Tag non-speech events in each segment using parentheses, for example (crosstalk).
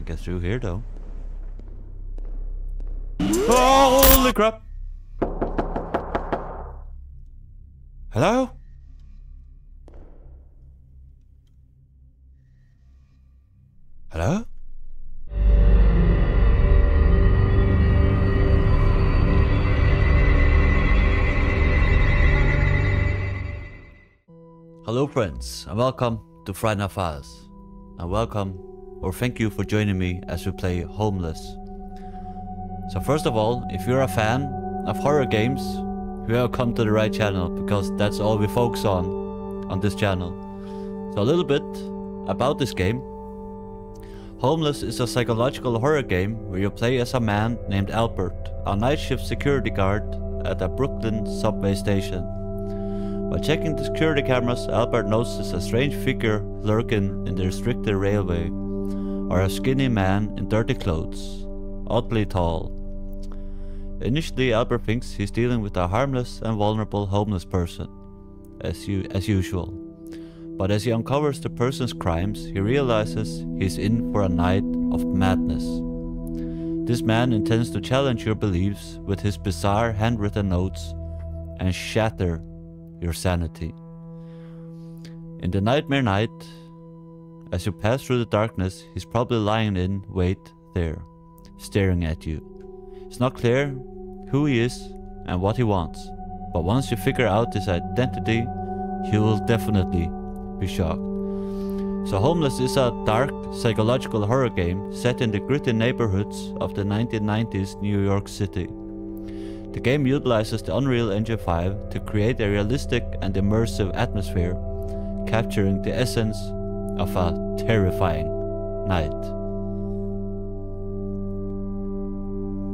Can get through here though. Holy crap! Hello? Hello? Hello friends and welcome to FrightNight Files. And welcome or thank you for joining me as we play Homeless. So first of all, if you're a fan of horror games, you have come to the right channel because that's all we focus on on this channel. So a little bit about this game. Homeless is a psychological horror game where you play as a man named Albert, a night shift security guard at a Brooklyn subway station. While checking the security cameras, Albert notices a strange figure lurking in the restricted railway, or a skinny man in dirty clothes, oddly tall. Initially, Albert thinks he's dealing with a harmless and vulnerable homeless person, as, u- as usual. But as he uncovers the person's crimes, he realizes he's in for a night of madness. This man intends to challenge your beliefs with his bizarre handwritten notes and shatter your sanity. In the nightmare night, as you pass through the darkness, he's probably lying in wait there, staring at you. It's not clear who he is and what he wants, but once you figure out his identity, you will definitely be shocked. So Homeless is a dark psychological horror game set in the gritty neighborhoods of the 1990s New York City. The game utilizes the Unreal Engine 5 to create a realistic and immersive atmosphere, capturing the essence of a terrifying night.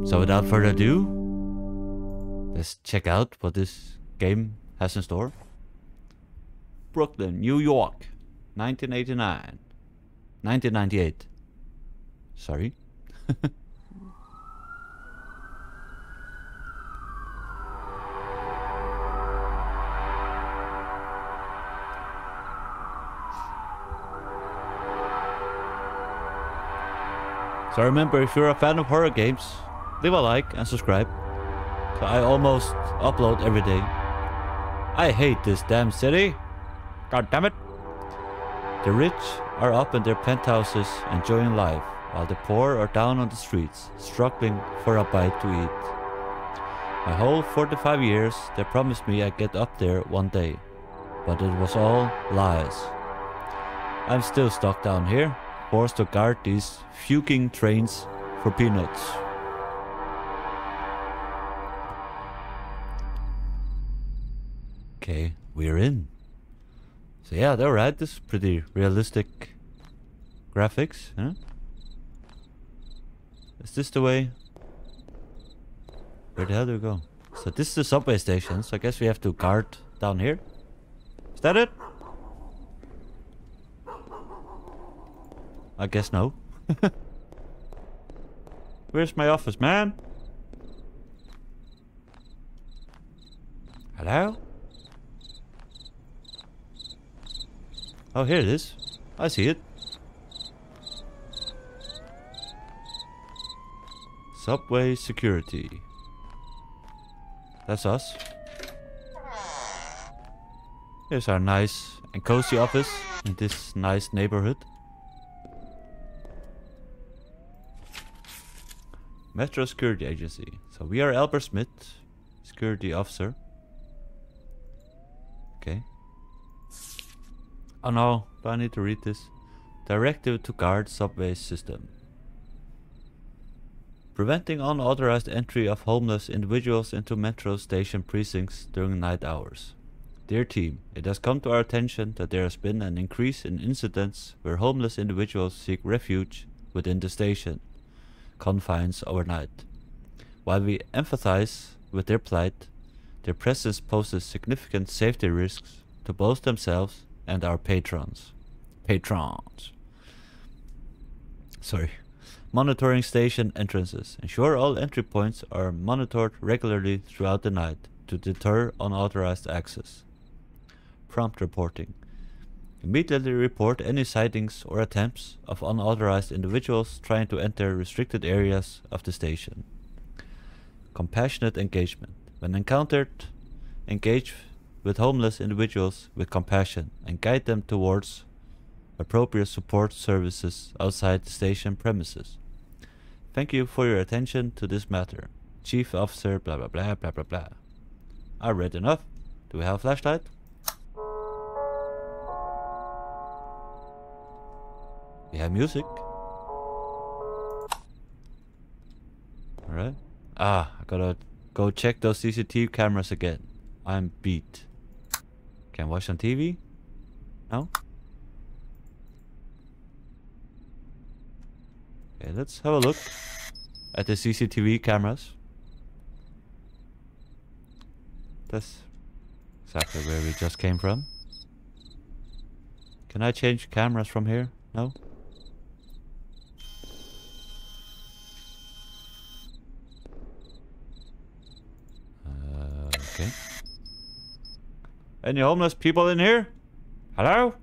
So without further ado, let's check out what this game has in store. Brooklyn, New York, 1989. 1998. Sorry. (laughs) So remember, if you're a fan of horror games, leave a like and subscribe. So I almost upload every day. I hate this damn city. God damn it. The rich are up in their penthouses enjoying life, while the poor are down on the streets, struggling for a bite to eat. My whole 45 years, they promised me I'd get up there one day, but it was all lies. I'm still stuck down here, forced to guard these fucking trains for peanuts. Okay, we're in. So yeah, they're right. This is pretty realistic graphics, huh? Is this the way? Where the hell do we go? So this is the subway station, so I guess we have to guard down here. Is that it? I guess no. (laughs) Where's my office, man? Hello? Oh, here it is. I see it. Subway security. That's us. Here's our nice and cozy office in this nice neighborhood. Metro Security Agency. So we are Albert Smith, security officer. Okay. Oh no, do I need to read this? Directive to guard subway system. Preventing unauthorized entry of homeless individuals into metro station precincts during night hours. Dear team, it has come to our attention that there has been an increase in incidents where homeless individuals seek refuge within the station confines overnight. While we empathize with their plight, their presence poses significant safety risks to both themselves and our patrons. Patrons. Sorry. Monitoring station entrances. Ensure all entry points are monitored regularly throughout the night to deter unauthorized access. Prompt reporting. Immediately report any sightings or attempts of unauthorized individuals trying to enter restricted areas of the station. Compassionate engagement. When encountered, engage with homeless individuals with compassion and guide them towards appropriate support services outside the station premises. Thank you for your attention to this matter. Chief Officer blah blah blah blah blah blah. I read enough. Do we have a flashlight? We have music. Alright. Ah, I gotta go check those CCTV cameras again. I'm beat. Can watch on TV? No? Okay, let's have a look at the CCTV cameras. That's exactly where we just came from. Can I change cameras from here? No? Uh, okay. Any homeless people in here? Hello?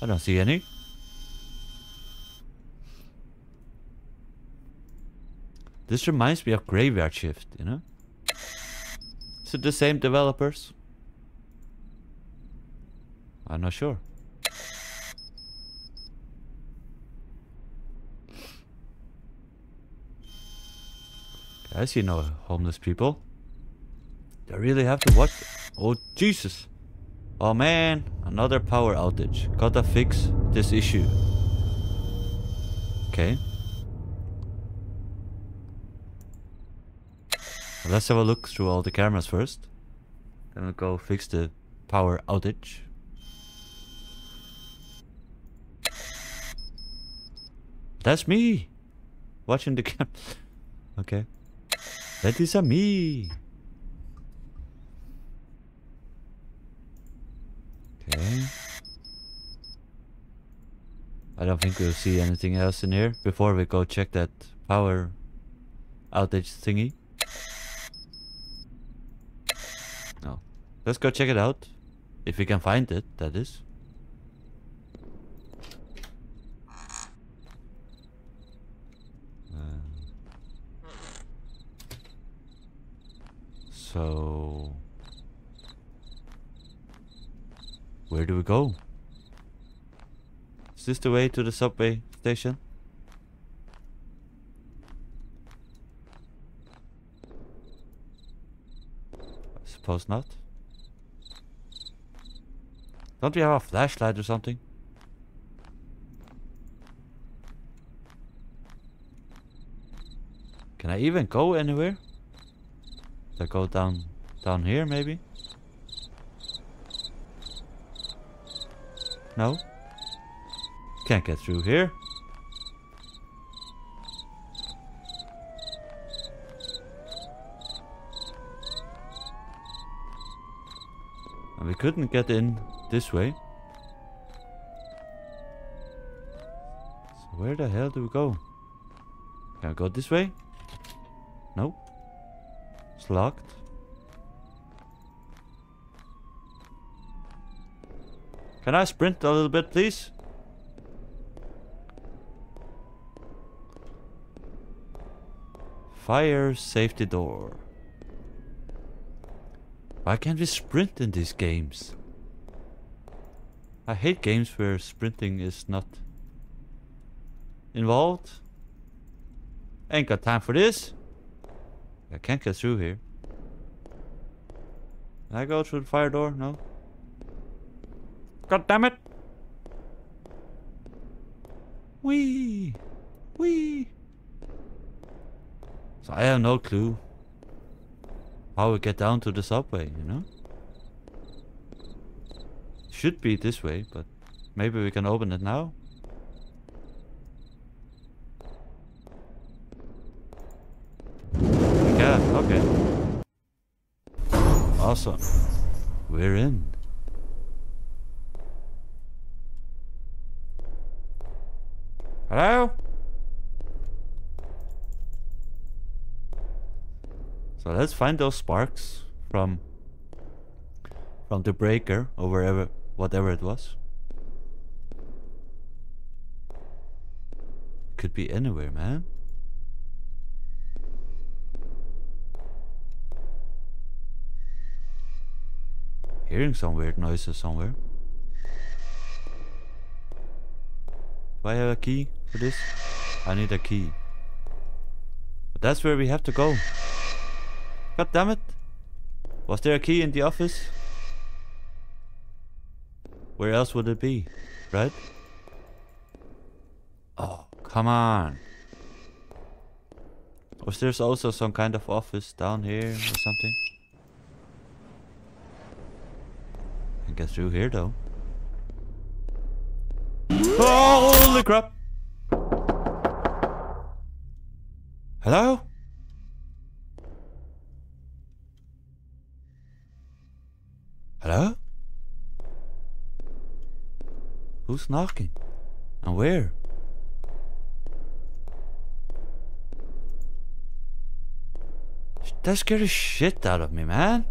I don't see any. This reminds me of Graveyard Shift, you know? Is it the same developers? I'm not sure. I see no homeless people. I really have to watch. Oh, Jesus. Oh man, another power outage. Gotta fix this issue. Okay. Let's have a look through all the cameras first. Then we'll go fix the power outage. That's me! Watching the (laughs) camera. okay. That is a me! Okay. I don't think we'll see anything else in here before we go check that power outage thingy. No. Let's go check it out. If we can find it, that is. Uh, so... Where do we go? Is this the way to the subway station? I suppose not. Don't we have a flashlight or something? Can I even go anywhere? Should I go down down here maybe? No? Can't get through here. And we couldn't get in this way. So where the hell do we go? Can I go this way? Nope. It's locked. Can I sprint a little bit, please? Fire safety door. Why can't we sprint in these games? I hate games where sprinting is not involved. Ain't got time for this. I can't get through here. Can I go through the fire door? No. God damn it! Wee! Wee! So I have no clue how we get down to the subway, you know? Should be this way, but maybe we can open it now? Yeah, okay. Awesome. We're in. Hello? So let's find those sparks from from the breaker or wherever whatever it was. Could be anywhere, man. Hearing some weird noises somewhere. Do I have a key for this? I need a key. But that's where we have to go. God damn it. Was there a key in the office? Where else would it be? Right? Oh, come on. Was there also some kind of office down here or something? Can get through here though. Holy crap! Hello? Hello? Who's knocking? And where? That scared the shit out of me, man.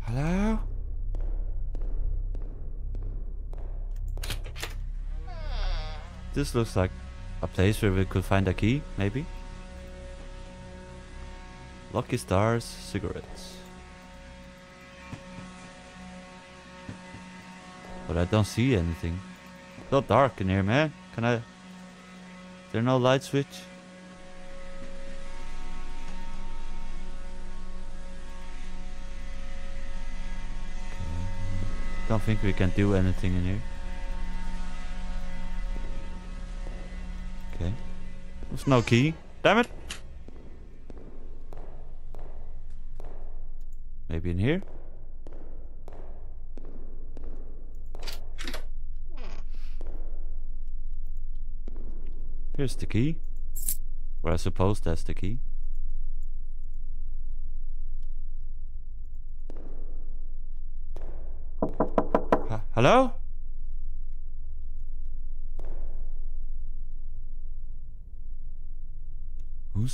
Hello? This looks like a place where we could find a key, maybe? Lucky Stars cigarettes. But I don't see anything. It's so dark in here, man. Can I... There no light switch? Okay. Don't think we can do anything in here. Okay. There's no key. Damn it! Maybe in here? Here's the key. Or I suppose that's the key. Hello?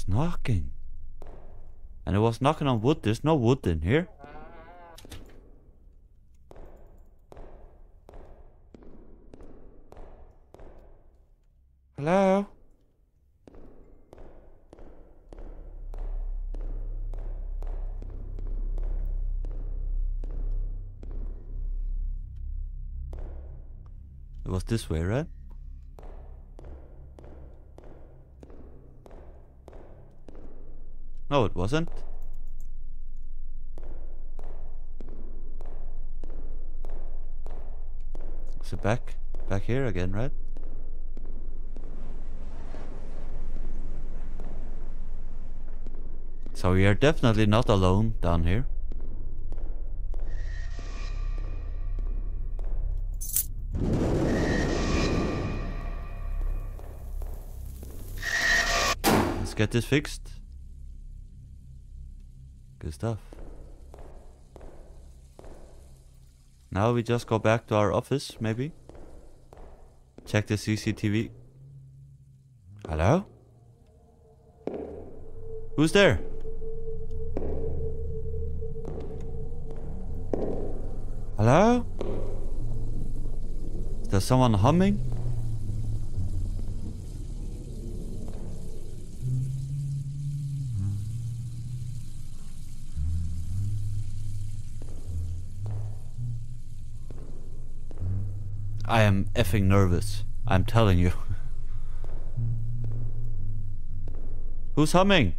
Knocking? And it was knocking on wood. There's no wood in here. Hello? It was this way, right? No, it wasn't. So back, back here again, right? So we are definitely not alone down here. Let's get this fixed. Good stuff. Now we just go back to our office, maybe? Check the CCTV. Hello? Who's there? Hello? Is there someone humming? I am effing nervous. I'm telling you. Who's humming?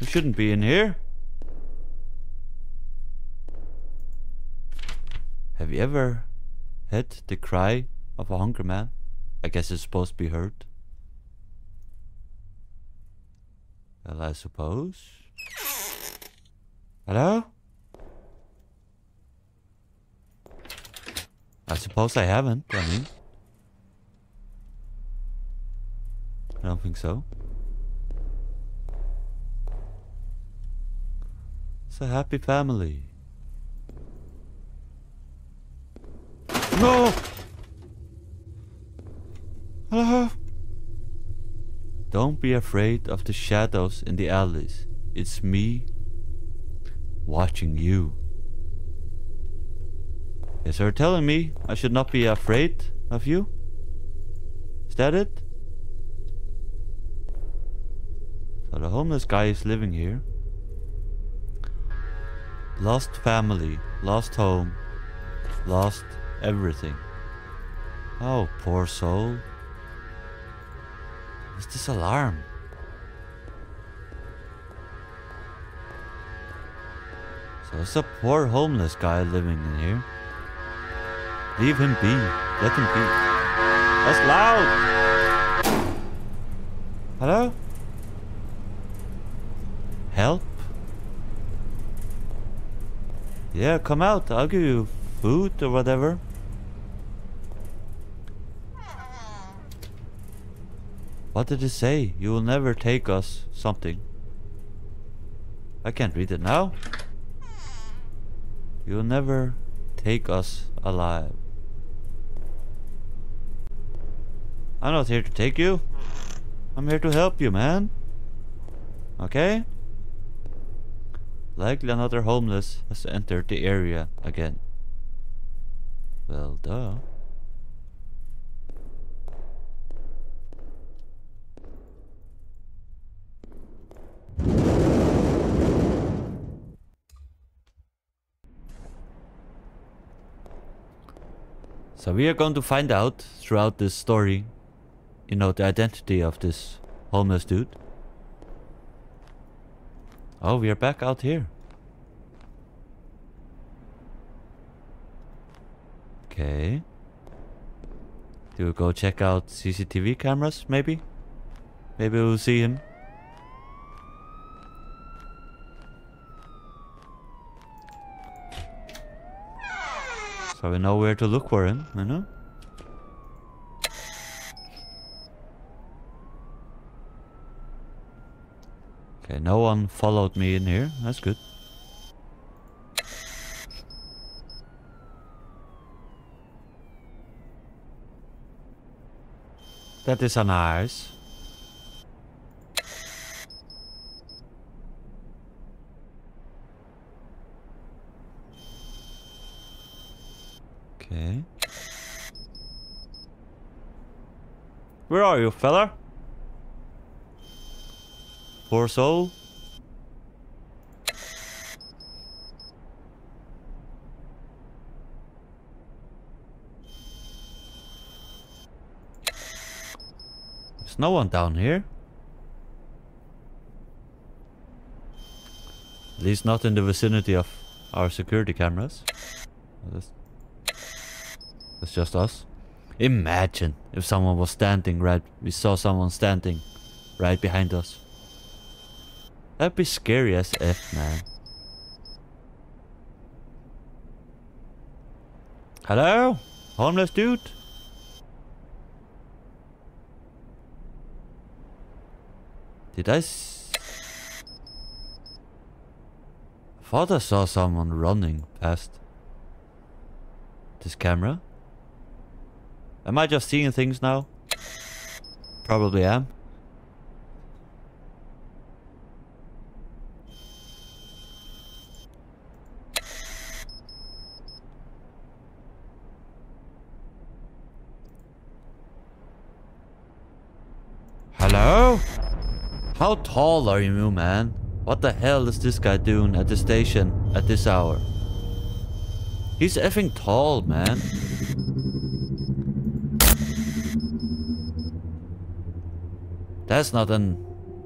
You shouldn't be in here. Have you ever heard the cry of a hungry man? I guess it's supposed to be heard. Well, I suppose. Hello? I suppose I haven't, I mean. I don't think so. It's a happy family. No! Hello? Don't be afraid of the shadows in the alleys. It's me watching you. Is her telling me I should not be afraid of you? Is that it? So the homeless guy is living here. Lost family, lost home, lost everything. Oh, poor soul. What's this alarm? So it's a poor homeless guy living in here. Leave him be. Let him be. That's loud! Hello? Help? Yeah, come out. I'll give you food or whatever. What did it say? You will never take us something. I can't read it now. You will never take us alive. I'm not here to take you. I'm here to help you, man. Okay? Likely another homeless has entered the area again. Well, duh. So we are going to find out throughout this story, you know, the identity of this homeless dude. Oh, we are back out here. Okay. Do we go check out CCTV cameras, maybe? Maybe we'll see him. So we know where to look for him, you know? Okay, no one followed me in here. That's good. That is a nice. Okay. Where are you, fella? Poor soul. There's no one down here. At least not in the vicinity of our security cameras. That's it's just us. Imagine if someone was standing right... We saw someone standing right behind us. That'd be scary as F, man. Hello? Homeless dude? Did I... I thought I saw someone running past this camera. Am I just seeing things now? Probably am. Hello? How tall are you, man? What the hell is this guy doing at the station at this hour? He's effing tall, man. That's not an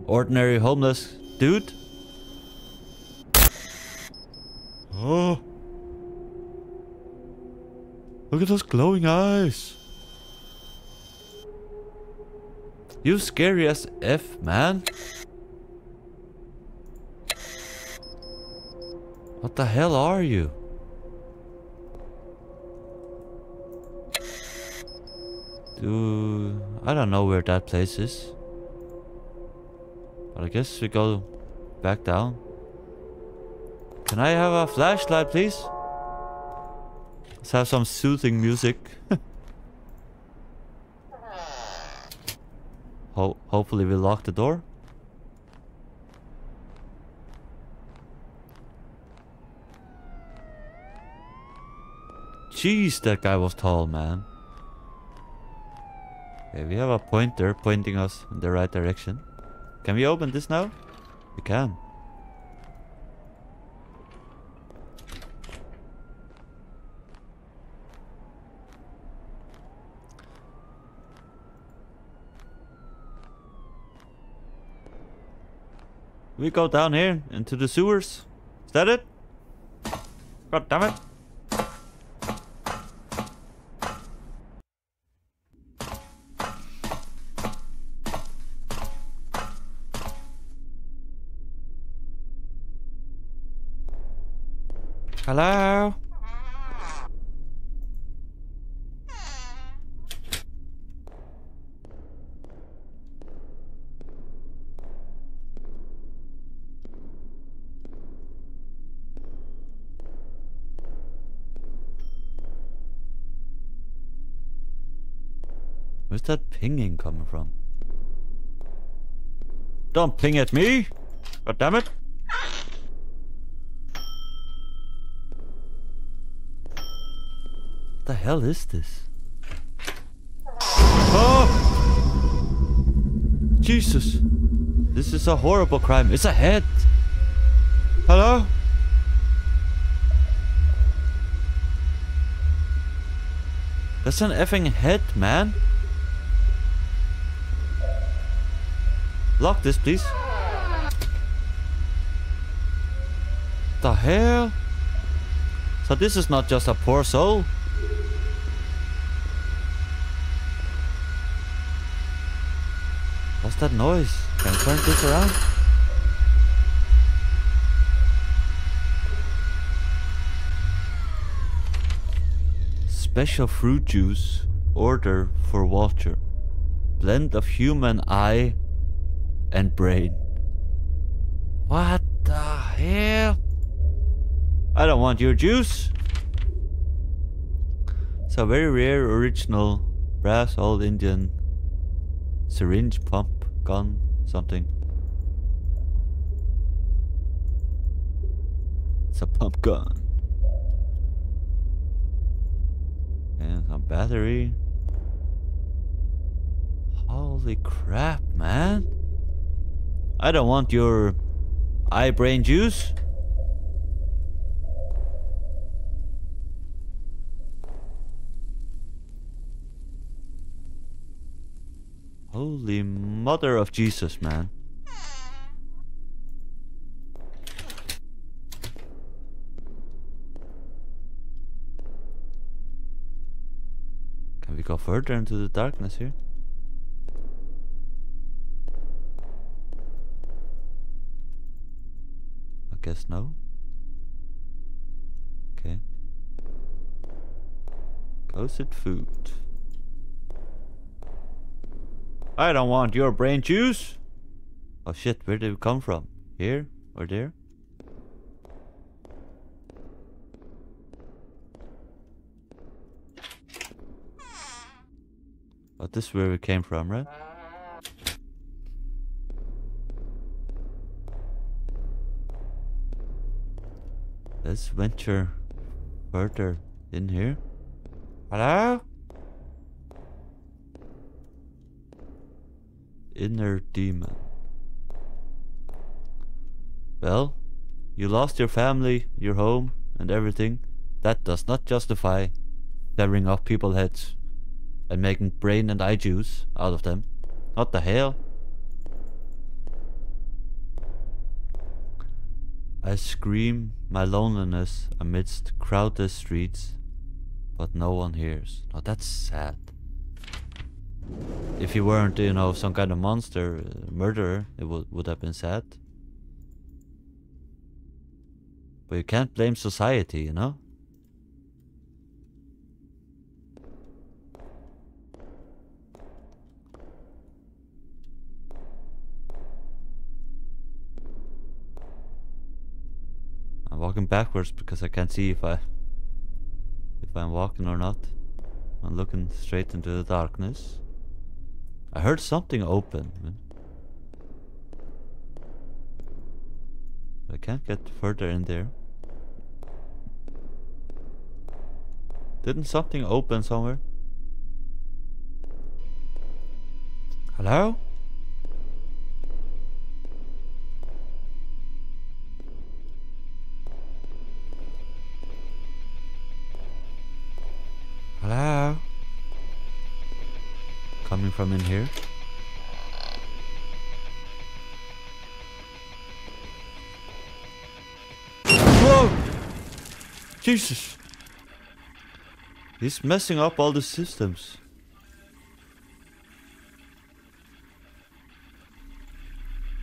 ordinary homeless dude. Oh. Look at those glowing eyes. You scary as F, man. What the hell are you? Do I don't know where that place is. But I guess we go back down. Can I have a flashlight, please? Let's have some soothing music. (laughs) Ho hopefully we'll lock the door. Jeez, that guy was tall, man. Okay, we have a pointer pointing us in the right direction. Can we open this now? We can. We go down here into the sewers. Is that it? God damn it. Hello? Where's that pinging coming from? Don't ping at me! God damn it! The hell is this? Oh! Jesus! This is a horrible crime. It's a head! Hello? That's an effing head, man. Lock this, please. The hell? So this is not just a poor soul. What's that noise? Can I turn this around? Special fruit juice. Order for Walter. Blend of human eye and brain. What the hell? I don't want your juice. It's a very rare original brass old Indian syringe pump gun something. It's a pump gun. And some battery. Holy crap, man. I don't want your eye brain juice. Holy mother of Jesus, man. Can we go further into the darkness here? I guess no. Okay. Closed food. I don't want your brain juice. Oh shit, where did it come from? Here or there? But this is where we came from, right? Let's venture further in here. Hello? Inner demon. Well, you lost your family, your home, and everything. That does not justify tearing off people's heads and making brain and eye juice out of them. What the hell? I scream my loneliness amidst crowded streets, but no one hears. Now that's sad. If he weren't, you know, some kind of monster, uh, murderer, it would, would have been sad. But you can't blame society, you know? I'm walking backwards because I can't see if I if I'm walking or not. I'm looking straight into the darkness. I heard something open. I can't get further in there. Didn't something open somewhere? Hello? From in here? Whoa! Jesus! He's messing up all the systems.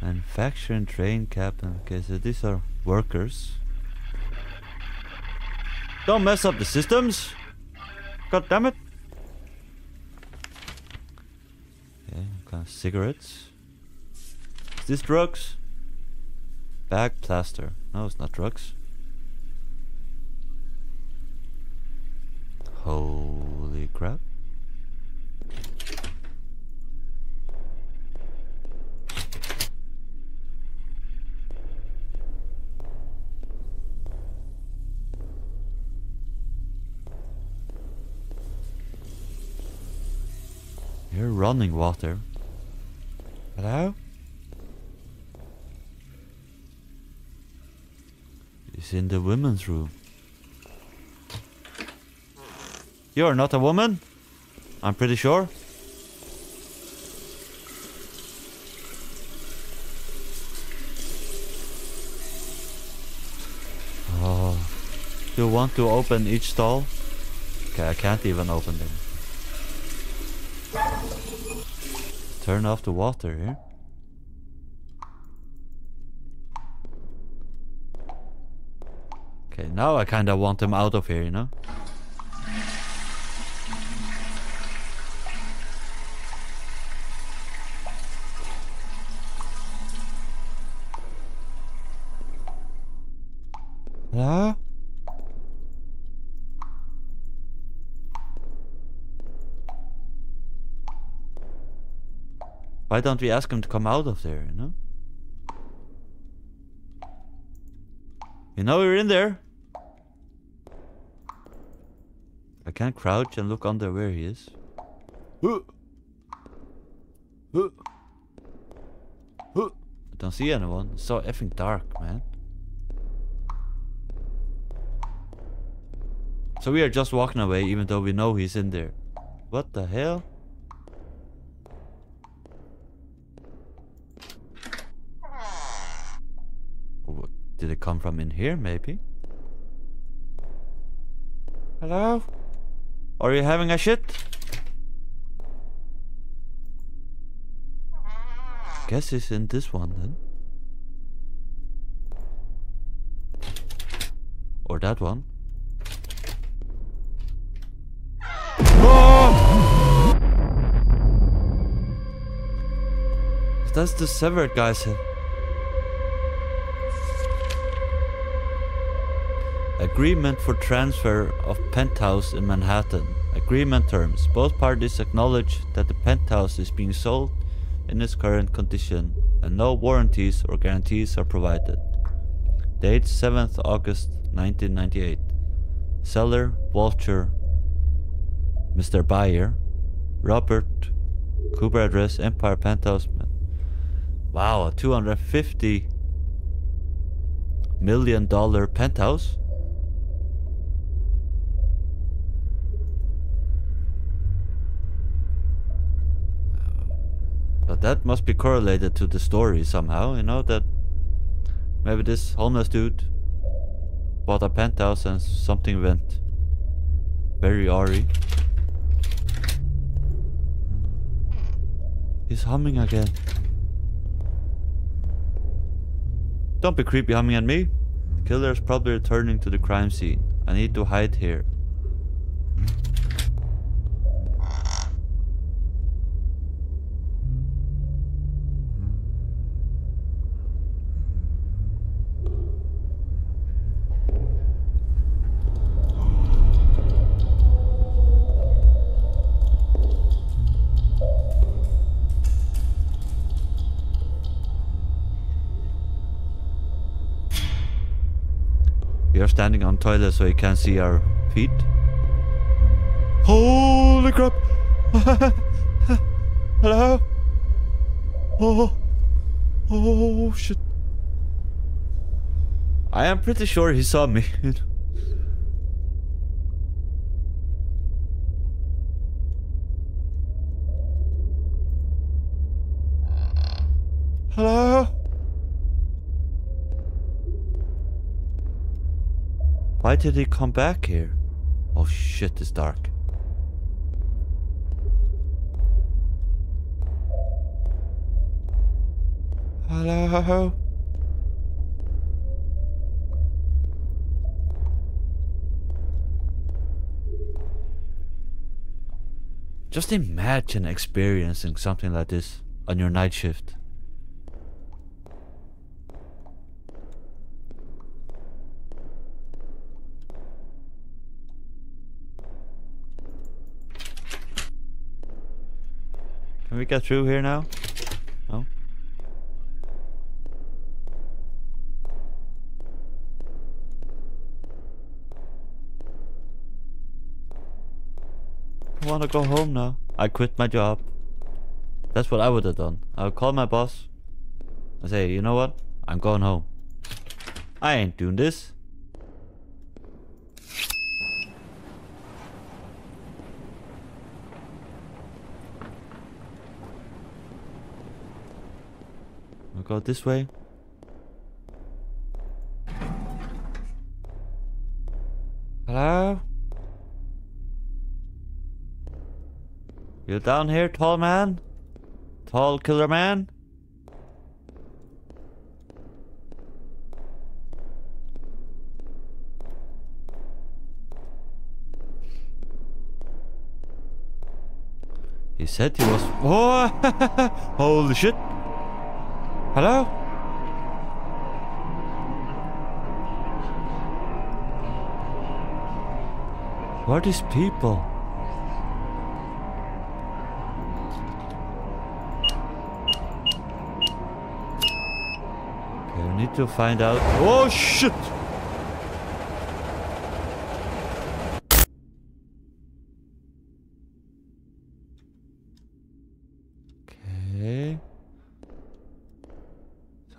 Manufacturing train captain. Okay, so these are workers. Don't mess up the systems! God damn it! Cigarettes. Is this drugs? Bag plaster. No, it's not drugs. Holy crap. You're running water. Hello? He's in the women's room. You're not a woman? I'm pretty sure. Oh. Do you want to open each stall? Okay, I can't even open them. Turn off the water here. Okay, now I kinda want them out of here, you know? Hello? Why don't we ask him to come out of there, you know? You know you're in there. I can't crouch and look under where he is. I don't see anyone. It's so effing dark, man. So we are just walking away even though we know he's in there. What the hell? Did it come from in here maybe? Hello? Are you having a shit? Guess he's in this one then. Or that one. Oh! That's the severed guy's head. Agreement for transfer of penthouse in Manhattan. Agreement terms. Both parties acknowledge that the penthouse is being sold in its current condition and no warranties or guarantees are provided. Date 7th August 1998. Seller Walter Mr. Buyer Robert Cooper address Empire Penthouse Wow, a 250 million dollar penthouse But that must be correlated to the story somehow, you know, that maybe this homeless dude bought a penthouse and something went very awry. He's humming again. Don't be creepy humming at me. The Killer's probably returning to the crime scene. I need to hide here. Hmm? Are standing on toilet so you can't see our feet. Holy crap! (laughs) Hello? Oh, oh shit. I am pretty sure he saw me. (laughs) Hello? Why did he come back here? Oh shit, it's dark. Hello? Just imagine experiencing something like this on your night shift. Can we get through here now? No? I wanna go home now. I quit my job. That's what I would have done. I would call my boss and say, you know what? I'm going home. I ain't doing this. We'll go this way. Hello? You down here, tall man? Tall killer man? He said he was. Oh! (laughs) Holy shit! Hello? What are these people? Okay, we need to find out. Oh shit! Okay.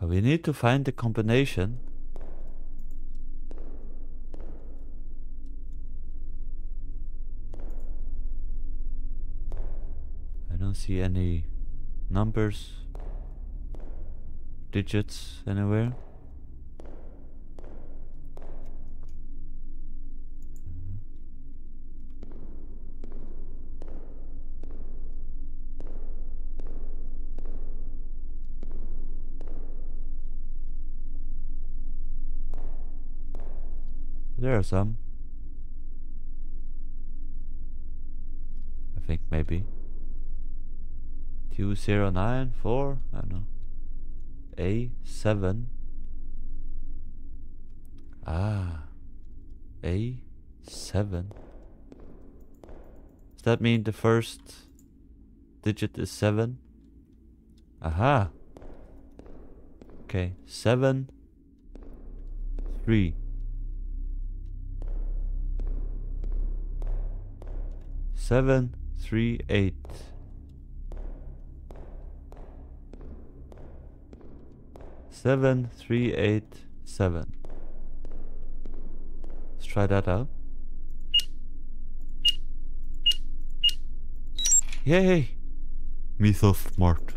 So we need to find the combination. I don't see any numbers, digits anywhere. Some. I think maybe. 2094? I don't know. A7. Ah. A7. Does that mean the first digit is 7? Aha. Okay. 7. 3. Seven, three, eight. Seven, three, eight, seven. Let's try that out. Yay! Me so smart.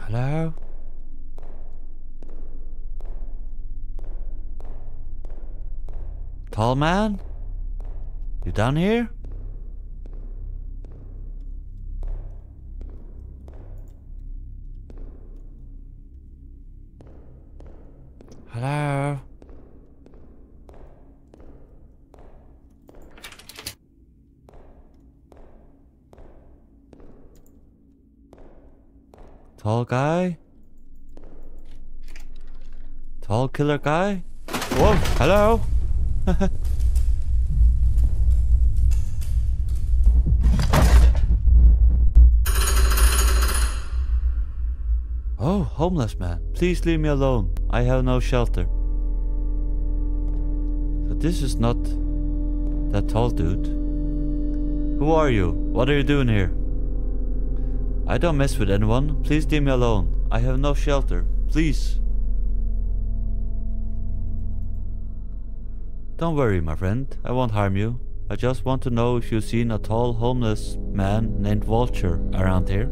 Hello? Tall man? You down here? Hello? Tall guy? Tall killer guy? Whoa, hello? (laughs) oh, homeless man. Please leave me alone. I have no shelter. But this is not that tall dude. Who are you? What are you doing here? I don't mess with anyone. Please leave me alone. I have no shelter. Please. Don't worry, my friend. I won't harm you. I just want to know if you've seen a tall homeless man named Vulture around here.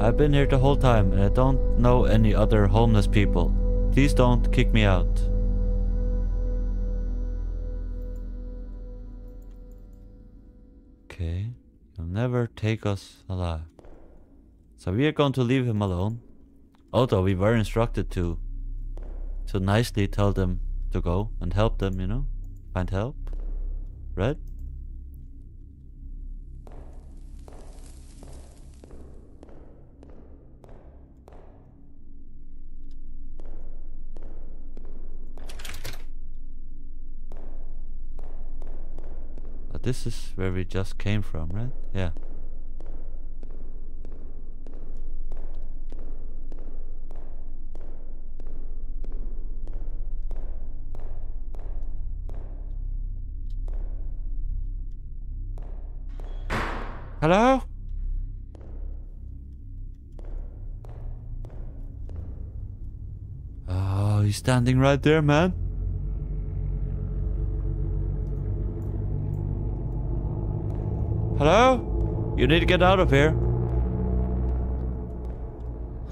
I've been here the whole time and I don't know any other homeless people. Please don't kick me out. Okay. you'll never take us alive. So we are going to leave him alone. Although we were instructed to to nicely tell them to go and help them, you know? Find help. Right? But this is where we just came from, right? Yeah. Hello? Oh, he's standing right there, man. Hello? You need to get out of here.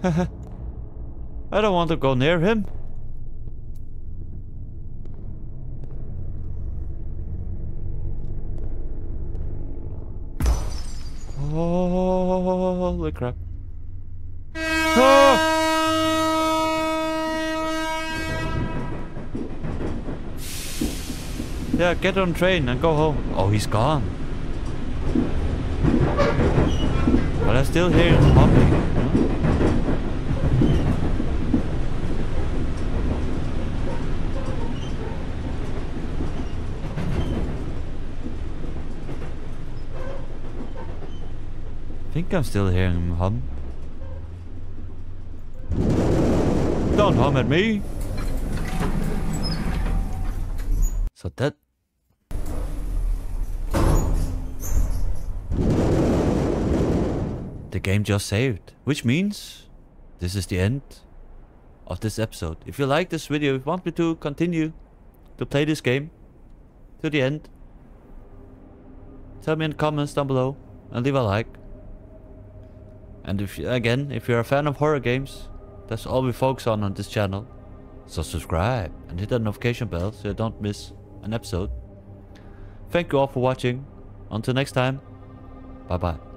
(laughs) I don't want to go near him. Holy crap. Ah! Yeah, get on train and go home. Oh, he's gone. But I still hear him humming. I think I'm still hearing him hum. Don't hum at me. So that the game just saved, which means this is the end of this episode. If you like this video, if you want me to continue to play this game to the end, tell me in the comments down below and leave a like. And if you, again, if you're a fan of horror games, that's all we focus on on this channel. So subscribe and hit that notification bell so you don't miss an episode. Thank you all for watching. Until next time, bye bye.